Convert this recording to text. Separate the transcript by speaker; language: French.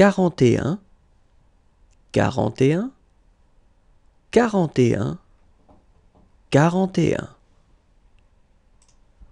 Speaker 1: quarante et un, quarante et un, quarante et un, quarante et un.